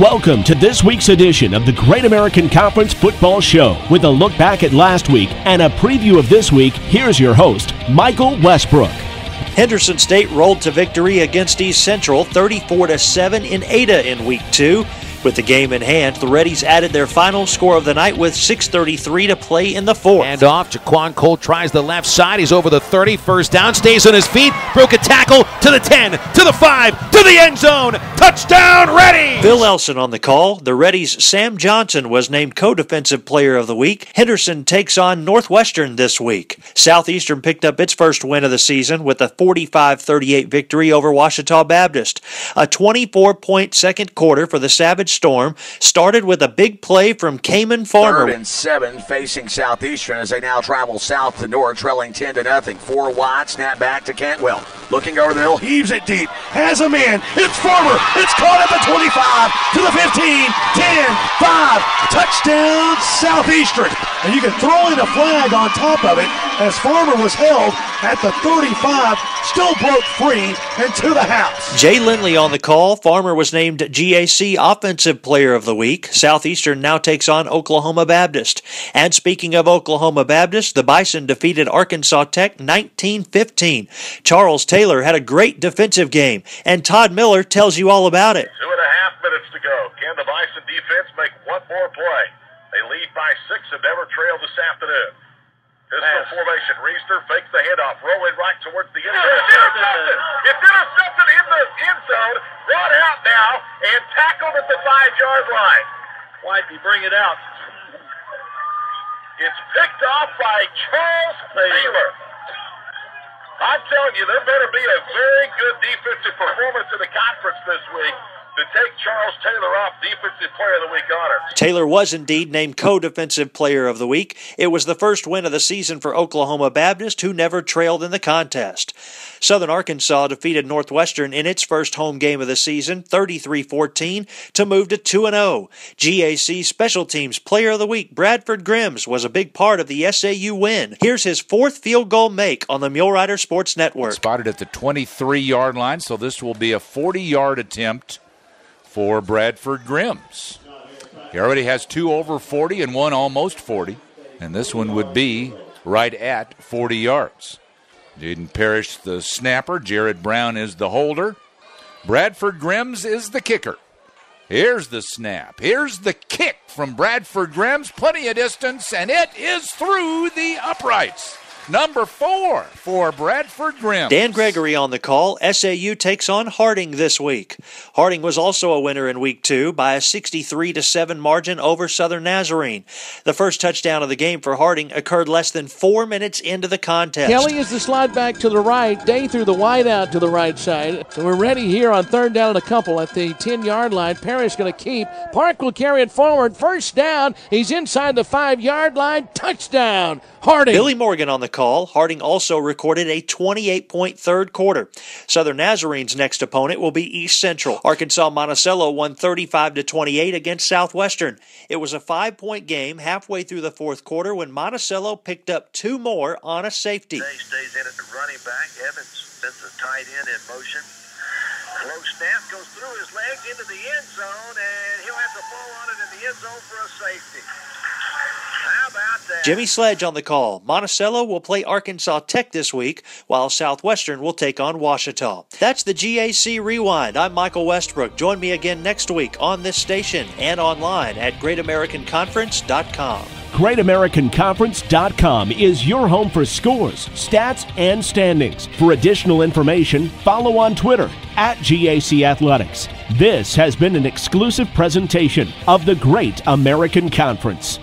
Welcome to this week's edition of the Great American Conference Football Show. With a look back at last week and a preview of this week, here's your host, Michael Westbrook. Henderson State rolled to victory against East Central 34 7 in Ada in week 2. With the game in hand, the Reddies added their final score of the night with 6.33 to play in the fourth. And off, Jaquan Cole tries the left side. He's over the 30, first down, stays on his feet, broke a tackle to the 10, to the 5, to the end zone. Touchdown, Reddie! Bill Elson on the call. The Reddies' Sam Johnson was named co-defensive player of the week. Henderson takes on Northwestern this week. Southeastern picked up its first win of the season with a 45-38 victory over Ouachita Baptist. A 24-point second quarter for the Savage Storm started with a big play from Cayman Farmer. Third and seven facing Southeastern as they now travel south to north, trailing 10 to nothing. Four wide, snap back to Cantwell. Looking over the hill, heaves it deep, has a man. It's Farmer. It's caught at the 25 to the 15, 10, 5. Touchdown Southeastern. And you can throw in a flag on top of it as Farmer was held at the 35, still broke free and to the house. Jay Lindley on the call. Farmer was named GAC Offensive Player of the Week. Southeastern now takes on Oklahoma Baptist. And speaking of Oklahoma Baptist, the Bison defeated Arkansas Tech 1915. Charles Taylor had a great defensive game, and Todd Miller tells you all about it. Two and a half minutes to go. Can the Bison defense make one more play? They lead by six and never trail this afternoon. Pistol formation. Reister fakes the handoff, rolling right towards the end zone. It's intercepted. It's intercepted in the end zone. Brought out now and tackled at the five-yard line. Whitey, bring it out. It's picked off by Charles Taylor. I'm telling you, there better be a very good defensive performance in the conference this week to take Charles Taylor off Defensive Player of the Week honor. Taylor was indeed named co defensive player of the week. It was the first win of the season for Oklahoma Baptist, who never trailed in the contest. Southern Arkansas defeated Northwestern in its first home game of the season, 33 14, to move to 2 0. GAC Special Teams Player of the Week, Bradford Grimms, was a big part of the SAU win. Here's his fourth field goal make on the Mule Rider Sports Network. Spotted at the 23 yard line, so this will be a 40 yard attempt for Bradford Grimms. He already has two over 40 and one almost 40, and this one would be right at 40 yards. Jaden Parrish, the snapper. Jared Brown is the holder. Bradford Grimms is the kicker. Here's the snap. Here's the kick from Bradford Grimms. Plenty of distance, and it is through the uprights. Number four for Bradford Grimm. Dan Gregory on the call. SAU takes on Harding this week. Harding was also a winner in week two by a 63 to 7 margin over Southern Nazarene. The first touchdown of the game for Harding occurred less than four minutes into the contest. Kelly is the slide back to the right. Day through the wide out to the right side. So we're ready here on third down and a couple at the 10 yard line. Parrish going to keep. Park will carry it forward. First down. He's inside the five yard line. Touchdown. Harding. Billy Morgan on the call. Harding also recorded a 28 point third quarter. Southern Nazarene's next opponent will be East Central. Arkansas Monticello won 35 to 28 against Southwestern. It was a five point game halfway through the fourth quarter when Monticello picked up two more on a safety. Day stays in at the running back. Evans sends the tight end in motion. Low snap goes through his legs into the end zone, and he'll have to fall on it in the end zone for a safety. Jimmy Sledge on the call. Monticello will play Arkansas Tech this week, while Southwestern will take on Ouachita. That's the GAC Rewind. I'm Michael Westbrook. Join me again next week on this station and online at GreatAmericanConference.com. GreatAmericanConference.com is your home for scores, stats, and standings. For additional information, follow on Twitter at GAC Athletics. This has been an exclusive presentation of the Great American Conference.